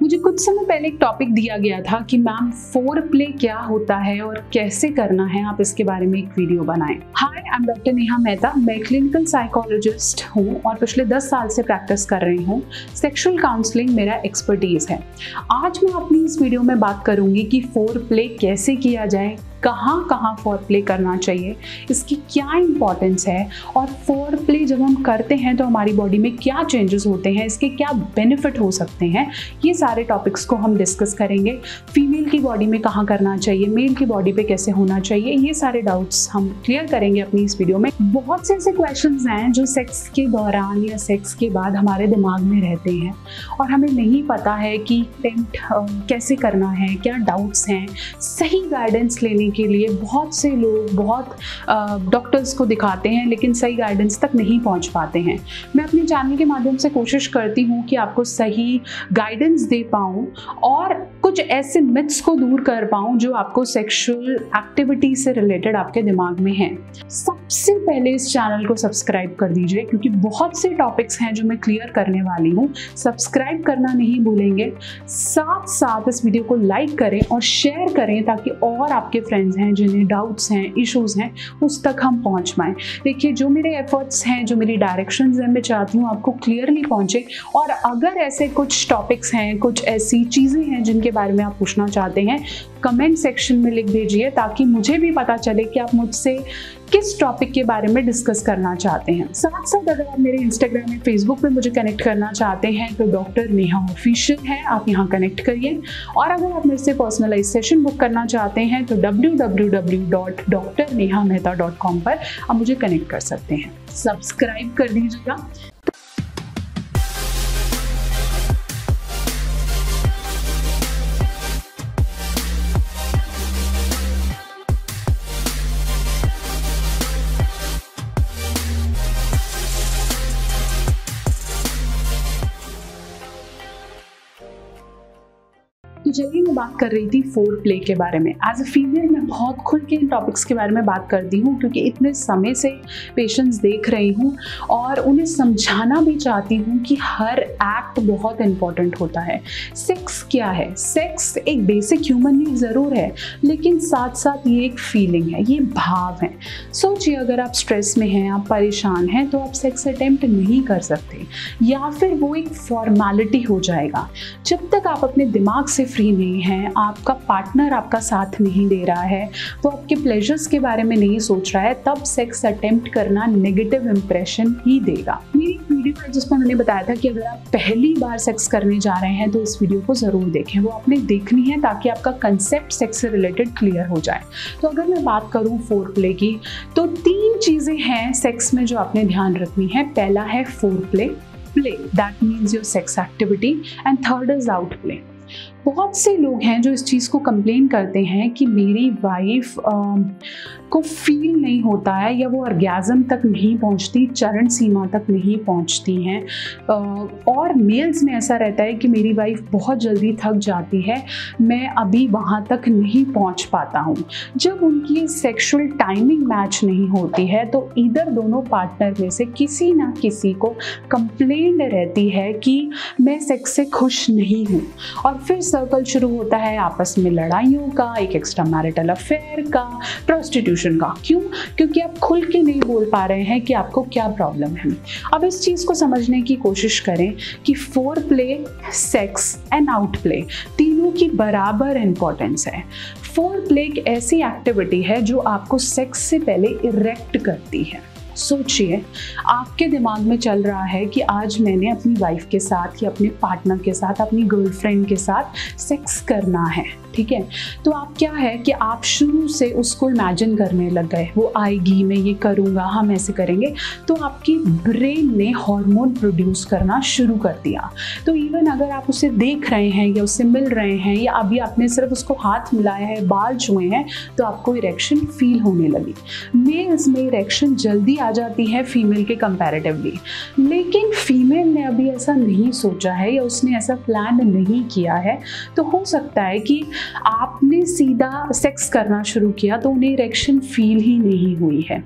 मुझे कुछ समय पहले एक टॉपिक दिया गया था कि मैम फोर प्ले क्या होता है और कैसे करना है? आप इसके बारे में एक वीडियो बनाएँ। Hi I am doctor Neha Mehta मैं क्लिनिकल साइकोलॉजिस्ट हूँ और पिछले दस साल से प्रैक्टिस कर रही हूँ। सेक्शुअल काउंसलिंग मेरा एक्सपर्टीज है। आज मैं अपनी इस वीडियो में बात करूँगी कि फोर प्ले कैसे किया जाए कहाँ कहाँ फोर प्ले करना चाहिए, इसकी क्या इंपॉर्टेंस है और फोर प्ले जब हम करते हैं तो हमारी बॉडी में क्या चेंजेस होते हैं, इसके क्या बेनिफिट हो सकते हैं, ये सारे टॉपिक्स को हम डिस्कस करेंगे। फीमेल की बॉडी में कहाँ करना चाहिए मेल की बॉडी पे कैसे होना चाहिए, ये सारे डाउट्स हम क्लियर करेंगे अपनी इस वीडियो में। बहुत से ऐसे क्वेश्चन हैं जो सेक्स के दौरान या सेक्स के बाद हमारे दिमाग में रहते हैं और हमें नहीं पता है कि टेंट कैसे करना है, क्या डाउट्स हैं। सही गाइडेंस लेने के लिए बहुत से लोग, बहुत डॉक्टर्स को दिखाते हैं, लेकिन सही गाइडेंस तक नहीं पहुँच पाते हैं। मैं अपने चैनल के माध्यम से कोशिश करती हूँ कि आपको सही गाइडेंस दे पाऊँ और कुछ ऐसे मिथ्स को दूर कर पाऊँ जो आपको सेक्सुअल एक्टिविटी से रिलेटेड आपके दिमाग में हैं। सबसे पहले इस चैनल को सब्सक्राइब कर दीजिए, क्योंकि बहुत से टॉपिक्स हैं जो मैं क्लियर करने वाली हूँ। सब्सक्राइब करना नहीं भूलेंगे। साथ साथ इस वीडियो को लाइक करें और शेयर करें ताकि और आपके फ्रेंड्स फ्रेंड्स हैं, जिन्हें डाउट्स हैं इशूज़ हैं, उस तक हम पहुँच पाएँ। देखिए, जो मेरे एफर्ट्स हैं, जो मेरी डायरेक्शन हैं, मैं चाहती हूँ आपको क्लियरली पहुँचे। और अगर ऐसे कुछ टॉपिक्स हैं, कुछ ऐसी चीज़ें हैं जिनके बारे में आप पूछना चाहते हैं कमेंट सेक्शन में लिख दीजिए ताकि मुझे भी पता चले कि आप मुझसे किस टॉपिक के बारे में डिस्कस करना चाहते हैं। साथ साथ अगर आप मेरे इंस्टाग्राम या फेसबुक पे मुझे कनेक्ट करना चाहते हैं तो डॉक्टर नेहा ऑफिशियल है, आप यहाँ कनेक्ट करिए। और अगर आप मेरे से पर्सनलाइज सेशन बुक करना चाहते हैं तो डब्ल्यू पर आप मुझे कनेक्ट कर सकते हैं। सब्सक्राइब कर दीजिएगा। तो चलिए मैं बात कर रही थी फोर प्ले के बारे में एज अ फीमेल मैं बहुत खुल के इन टॉपिक्स के बारे में बात करती हूँ, क्योंकि इतने समय से पेशेंट्स देख रही हूँ और उन्हें समझाना भी चाहती हूँ कि हर एक्ट बहुत इंपॉर्टेंट होता है। सेक्स क्या है? सेक्स एक बेसिक ह्यूमन नीड ज़रूर है, लेकिन साथ साथ ये एक फीलिंग है, ये भाव है। सोचिए, अगर आप स्ट्रेस में हैं, आप परेशान हैं तो आप सेक्स अटेम्प्ट नहीं कर सकते, या फिर वो एक फॉर्मेलिटी हो जाएगा। जब तक आप अपने दिमाग से फ्री नहीं है, आपका पार्टनर आपका साथ नहीं दे रहा है, वो आपके प्लेजर्स के बारे में नहीं सोच रहा है, तब सेक्स अटेम्प्ट करना नेगेटिव इम्प्रेशन ही देगा। जिसमें मैंने बताया था कि अगर आप पहली बार सेक्स करने जा रहे हैं तो इस वीडियो को ज़रूर देखें। वो आपने देखनी है ताकि आपका कंसेप्ट सेक्स से रिलेटेड क्लियर हो जाए। तो अगर मैं बात करूँ फोर प्ले की तो तीन चीज़ें हैं सेक्स में जो आपने ध्यान रखनी है। पहला है foreplay play that means your sex activity and third is out play बहुत से लोग हैं जो इस चीज़ को कंप्लेन करते हैं कि मेरी वाइफ को फील नहीं होता है या वो अर्गेज़म तक नहीं पहुँचती, चरण सीमा तक नहीं पहुँचती हैं। और मेल्स में ऐसा रहता है कि मेरी वाइफ बहुत जल्दी थक जाती है, मैं अभी वहाँ तक नहीं पहुँच पाता हूँ। जब उनकी सेक्सुअल टाइमिंग मैच नहीं होती है तो इधर दोनों पार्टनर में से किसी ना किसी को कंप्लेन रहती है कि मैं सेक्स से खुश नहीं हूँ। और फिर सर्कल शुरू होता है, आपस में लड़ाइयों का, एक एक्स्ट्रा मैरिटल अफेयर का प्रोस्टिट्यूशन का। क्यों? क्योंकि आप खुल के नहीं बोल पा रहे हैं कि आपको क्या प्रॉब्लम है। अब इस चीज़ को समझने की कोशिश करें कि foreplay sex and out play तीनों की बराबर इंपॉर्टेंस है। फोर प्ले एक ऐसी एक्टिविटी है जो आपको सेक्स से पहले इरेक्ट करती है। सोचिए, आपके दिमाग में चल रहा है कि आज मैंने अपनी वाइफ के साथ या अपने पार्टनर के साथ, अपनी गर्लफ्रेंड के साथ सेक्स करना है। ठीक है? तो आप क्या है कि आप शुरू से उसको इमेजिन करने लग गए। वो आएगी, मैं ये करूँगा, हम ऐसे करेंगे। तो आपकी ब्रेन ने हार्मोन प्रोड्यूस करना शुरू कर दिया। तो इवन अगर आप उसे देख रहे हैं या उससे मिल रहे हैं या अभी आपने सिर्फ़ उसको हाथ मिलाया है, बाल छुए हैं तो आपको इरेक्शन फील होने लगी। मेल्स में इरेक्शन जल्दी आ जाती है फीमेल के कंपैरेटिवली लेकिन फीमेल ने अभी ऐसा नहीं सोचा है या उसने ऐसा प्लान नहीं किया है तो हो सकता है कि आपने सीधा सेक्स करना शुरू किया तो उन्हें इरेक्शन फील ही नहीं हुई है।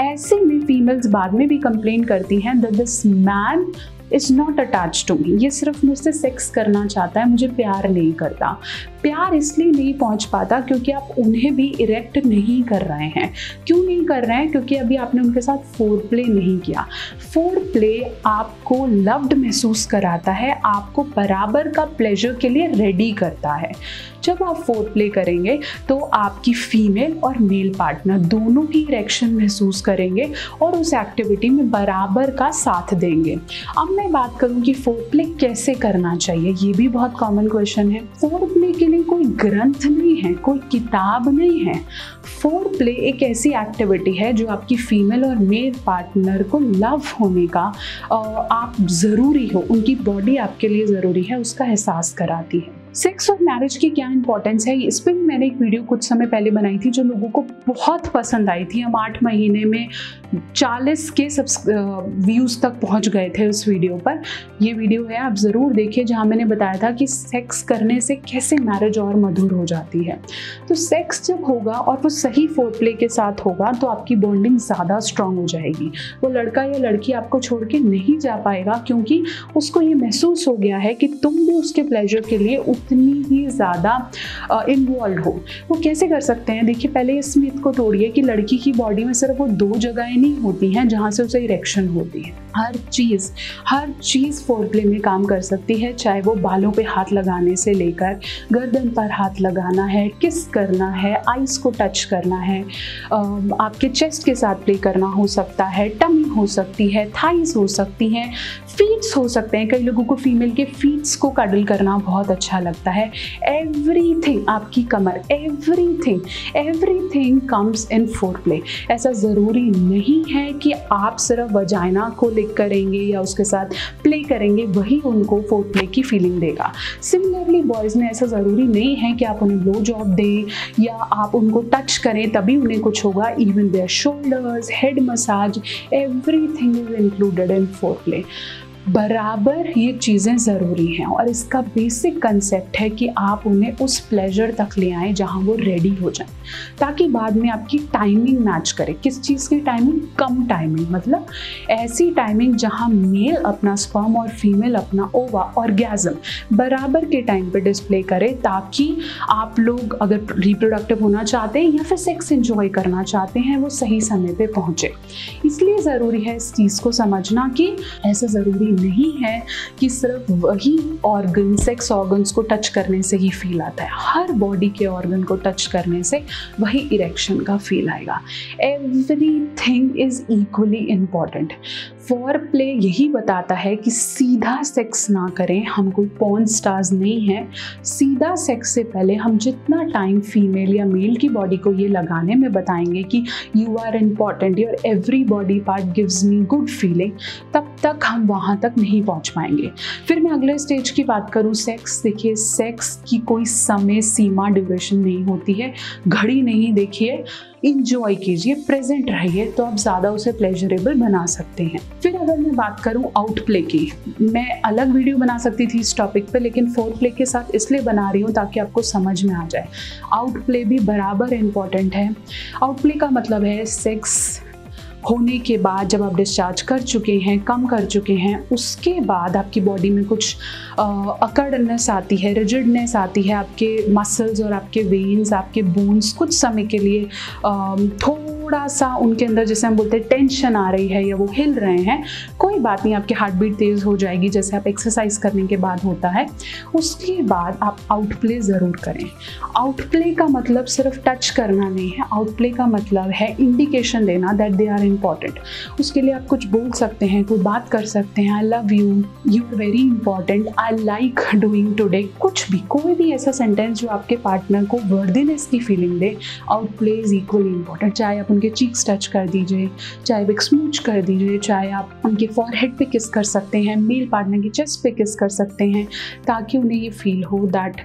ऐसे में फीमेल्स बाद में भी कंप्लेन करती हैं that this man is not attach to me ये सिर्फ़ मुझसे सेक्स करना चाहता है, मुझे प्यार नहीं करता। प्यार इसलिए नहीं पहुँच पाता क्योंकि आप उन्हें भी इरेक्ट नहीं कर रहे हैं। क्यों नहीं कर रहे हैं? क्योंकि अभी आपने उनके साथ फोर प्ले नहीं किया। फोर प्ले आपको लव्ड महसूस कराता है, आपको बराबर का प्लेजर के लिए रेडी करता है। जब आप फोर प्ले करेंगे तो आपकी फीमेल और मेल पार्टनर दोनों ही इरेक्शन महसूस करेंगे और उस एक्टिविटी में बराबर का साथ देंगे। अब मैं बात करूँ कि फोर प्ले कैसे करना चाहिए, ये भी बहुत कॉमन क्वेश्चन है। फोर प्ले के लिए कोई ग्रंथ नहीं है, कोई किताब नहीं है। फोर प्ले एक ऐसी एक्टिविटी है जो आपकी फीमेल और मेल पार्टनर को लव होने का आप ज़रूरी हो, उनकी बॉडी आपके लिए ज़रूरी है, उसका एहसास कराती है। सेक्स और मैरिज की क्या इंपॉर्टेंस है? इस पर मैंने एक वीडियो कुछ समय पहले बनाई थी जो लोगों को बहुत पसंद आई थी। हम आठ महीने में 40 के सब व्यूज़ तक पहुँच गए थे उस वीडियो पर। ये वीडियो है, आप ज़रूर देखिए, जहाँ मैंने बताया था कि सेक्स करने से कैसे मैरिज और मधुर हो जाती है। तो सेक्स जब होगा और वो सही फोर प्ले के साथ होगा तो आपकी बॉन्डिंग ज़्यादा स्ट्रांग हो जाएगी। वो लड़का या लड़की आपको छोड़ के नहीं जा पाएगा, क्योंकि उसको ये महसूस हो गया है कि तुम भी उसके प्लेजर के लिए उतनी ही ज़्यादा इन्वॉल्व हो, वो कैसे कर सकते हैं? देखिए, पहले इस मिथ को तोड़िए कि लड़की की बॉडी में सिर्फ़ वो दो जगहें नहीं होती हैं जहाँ से उसे इरेक्शन होती है। हर चीज़ हर चीज़ फोर प्ले में काम कर सकती है, चाहे वो बालों पे हाथ लगाने से लेकर, गर्दन पर हाथ लगाना है किस करना है आइस को टच करना है आपके चेस्ट के साथ प्ले करना हो सकता है टमी हो सकती है थाइस हो सकती हैं फीट्स हो सकते हैं। कई लोगों को फीमेल के फीट्स को कडल करना बहुत अच्छा लगता है। एवरीथिंग आपकी कमर everything everything comes in foreplay ऐसा ज़रूरी नहीं है कि आप सिर्फ़ वजाइना को लिख करेंगे या उसके साथ प्ले करेंगे, वही उनको फोर प्ले की फीलिंग देगा। सिमिलरली बॉयज़ में ऐसा ज़रूरी नहीं है कि आप उन्हें ब्लो जॉब दें या आप उनको टच करें, तभी उन्हें कुछ होगा। Even their shoulders head massage everything is included in foreplay बराबर ये चीज़ें ज़रूरी हैं और इसका बेसिक कंसेप्ट है कि आप उन्हें उस प्लेजर तक ले आएँ जहाँ वो रेडी हो जाए, ताकि बाद में आपकी टाइमिंग मैच करे। किस चीज़ की टाइमिंग कम टाइमिंग मतलब ऐसी टाइमिंग जहाँ मेल अपना स्पर्म और फीमेल अपना ओवा और गैज़म बराबर के टाइम पे डिस्प्ले करे, ताकि आप लोग अगर रिप्रोडक्टिव होना चाहते हैं या फिर सेक्स एंजॉय करना चाहते हैं, वो सही समय पर पहुँचे। इसलिए ज़रूरी है इस चीज़ को समझना कि ऐसा ज़रूरी नहीं है कि सिर्फ़ वही ऑर्गन सेक्स ऑर्गन्स को टच करने से ही फील आता है। हर बॉडी के ऑर्गन को टच करने से वही इरेक्शन का फील आएगा। Everything is equally important foreplay यही बताता है कि सीधा सेक्स ना करें, हम कोई पॉन स्टार्स नहीं हैं। सीधा सेक्स से पहले हम जितना टाइम फीमेल या मेल की बॉडी को ये लगाने में बताएँगे कि you are important your every body part gives me good feeling तब तक हम वहाँ तक नहीं पहुँच पाएँगे। फिर मैं अगले स्टेज की बात करूँ सेक्स देखिए सेक्स की कोई समय सीमा ड्यूरेशन नहीं होती है, घड़ी नहीं देखिए इंजॉय कीजिए प्रेजेंट रहिए तो आप ज़्यादा उसे प्लेजरेबल बना सकते हैं। फिर अगर मैं बात करूँ आउट प्ले की, मैं अलग वीडियो बना सकती थी इस टॉपिक पे, लेकिन फोर प्ले के साथ इसलिए बना रही हूँ ताकि आपको समझ में आ जाए। आउट प्ले भी बराबर इंपॉर्टेंट है। आउट प्ले का मतलब है सेक्स होने के बाद जब आप डिस्चार्ज कर चुके हैं, कम कर चुके हैं, उसके बाद आपकी बॉडी में कुछ अकड़नेस आती है रिजिडनेस आती है आपके मसल्स और आपके वेन्स आपके बोन्स कुछ समय के लिए थोड़ा थोड़ा सा उनके अंदर जैसे हम बोलते हैं टेंशन आ रही है या वो हिल रहे हैं, कोई बात नहीं, आपकी हार्ट बीट तेज़ हो जाएगी, जैसे आप एक्सरसाइज करने के बाद होता है। उसके बाद आप आउट प्ले ज़रूर करें। आउट प्ले का मतलब सिर्फ़ टच करना नहीं है आउट प्ले का मतलब है इंडिकेशन देना दैट दे आर इंपॉर्टेंट उसके लिए आप कुछ बोल सकते हैं, कोई बात कर सकते हैं I love you you are very important I like doing today कुछ भी, कोई भी ऐसा सेंटेंस जो आपके पार्टनर को वर्दीनेस की feeling they out play is equally important चाहे आप चीक्स टच कर दीजिए, चाहे एक स्मूच कर दीजिए, चाहे आप उनके फॉरहेड पे किस कर सकते हैं मेल पार्टनर की चेस्ट पे किस कर सकते हैं, ताकि उन्हें ये फील हो that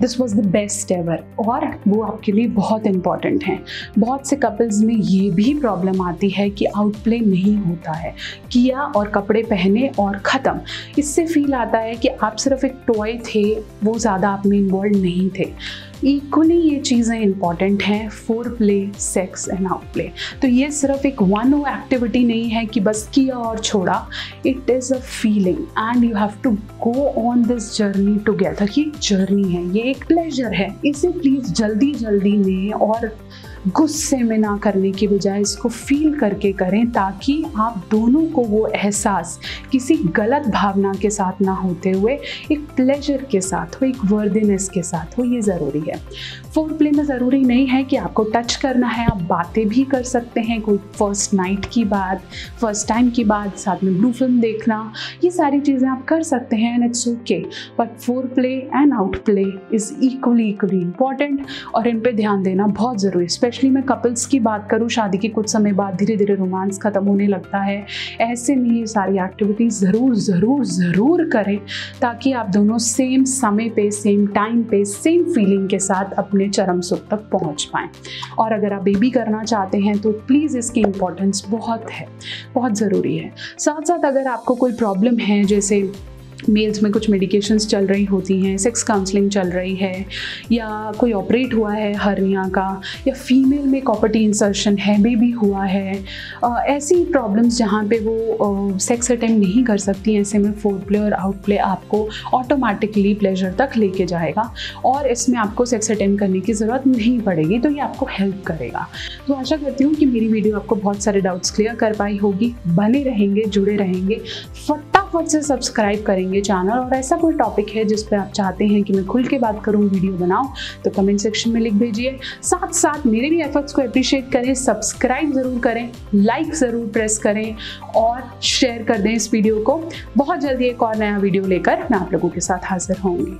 this was the best ever और वो आपके लिए बहुत इंपॉर्टेंट हैं। बहुत से कपल्स में ये भी प्रॉब्लम आती है कि आउटप्ले नहीं होता है। किया और कपड़े पहने और ख़त्म। इससे फील आता है कि आप सिर्फ़ एक टॉय थे, वो ज़्यादा आप में इन्वॉल्व नहीं थे। इक्वली ये चीज़ें इंपॉर्टेंट हैं foreplay sex and out play तो ये सिर्फ़ एक वन वो एक्टिविटी नहीं है कि बस किया और छोड़ा. It is a feeling and you have to go on this journey together ये जर्नी है, ये एक प्लेजर है. इसे प्लीज़ जल्दी जल्दी में और गुस्से में ना करने की बजाय इसको फील करके करें ताकि आप दोनों को वो एहसास किसी गलत भावना के साथ ना होते हुए, एक प्लेजर के साथ हो, एक वर्दिनेस के साथ हो, ये ज़रूरी है। फोर प्ले में ज़रूरी नहीं है कि आपको टच करना है, आप बातें भी कर सकते हैं, कोई फ़र्स्ट नाइट की बात फ़र्स्ट टाइम की बात, साथ में ब्लू फ़िल्म देखना, ये सारी चीज़ें आप कर सकते हैं and it's okay but foreplay and out play is equally equally important और इन पर ध्यान देना बहुत ज़रूरी स्पेशली मैं कपल्स की बात करूँ, शादी के कुछ समय बाद धीरे धीरे रोमांस ख़त्म होने लगता है। ऐसे में ये सारी एक्टिविटीज़ ज़रूर ज़रूर ज़रूर करें ताकि आप दोनों सेम समय पे सेम टाइम पे सेम फीलिंग के साथ अपने चरम सुख तक पहुँच पाएँ। और अगर आप बेबी करना चाहते हैं तो प्लीज़ इसकी इम्पोर्टेंस बहुत है, बहुत ज़रूरी है। साथ साथ अगर आपको कोई प्रॉब्लम है, जैसे मेल्स में कुछ मेडिकेशंस चल रही होती हैं सेक्स काउंसलिंग चल रही है या कोई ऑपरेट हुआ है हर्निया का या फीमेल में कॉपर्टी इंसर्शन है बेबी हुआ है आ, ऐसी प्रॉब्लम्स जहाँ पे वो सेक्स अटेंड नहीं कर सकती ऐसे में फोर प्ले और आउट प्ले आपको ऑटोमेटिकली प्लेजर तक लेके जाएगा और इसमें आपको सेक्स अटेंड करने की ज़रूरत नहीं पड़ेगी तो ये आपको हेल्प करेगा। तो आशा करती हूँ कि मेरी वीडियो आपको बहुत सारे डाउट्स क्लियर कर पाई होगी। बने रहेंगे जुड़े रहेंगे। फटाफट से सब्सक्राइब करेंगे चैनल और ऐसा कोई टॉपिक है जिस पर आप चाहते हैं कि मैं खुल के बात करूँ वीडियो बनाऊँ तो कमेंट सेक्शन में लिख भेजिए। साथ साथ मेरे भी एफर्ट्स को अप्रिशिएट करें सब्सक्राइब ज़रूर करें लाइक ज़रूर प्रेस करें और शेयर कर दें इस वीडियो को। बहुत जल्दी एक और नया वीडियो लेकर मैं आप लोगों के साथ हाजिर होंगी।